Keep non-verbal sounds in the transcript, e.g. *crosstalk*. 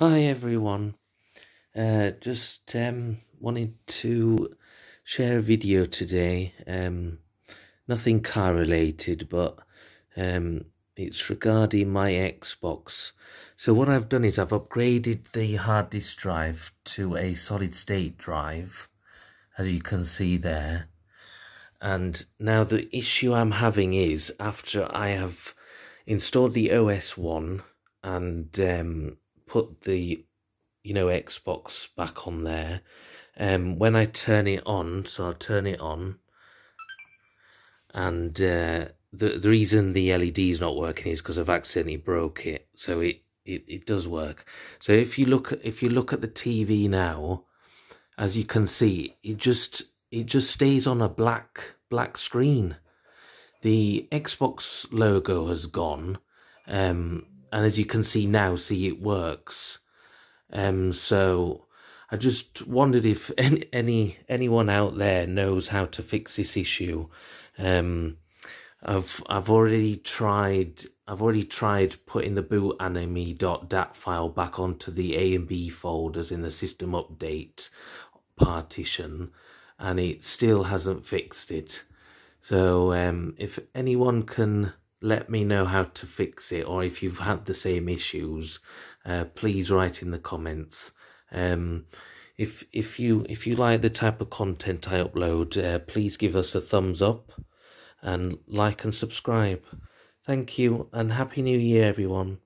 Hi everyone. Uh, just um, wanted to share a video today. Um, nothing car related, but um, it's regarding my Xbox. So what I've done is I've upgraded the hard disk drive to a solid state drive, as you can see there. And now the issue I'm having is after I have installed the OS one and um, put the you know Xbox back on there. Um, when I turn it on, so I'll turn it on, and uh, the the reason the LED is not working is because I've accidentally broke it. So it, it it does work. So if you look at if you look at the TV now, as you can see, it just it just stays on a black black screen. The Xbox logo has gone. Um, and as you can see now, see it works. Um, so I just wondered if *laughs* any, any anyone out there knows how to fix this issue. Um, I've I've already tried I've already tried putting the bootanime.dat file back onto the A and B folders in the system update partition, and it still hasn't fixed it. So um, if anyone can let me know how to fix it or if you've had the same issues uh, please write in the comments. Um, if if you if you like the type of content I upload uh, please give us a thumbs up and like and subscribe. Thank you and happy new year everyone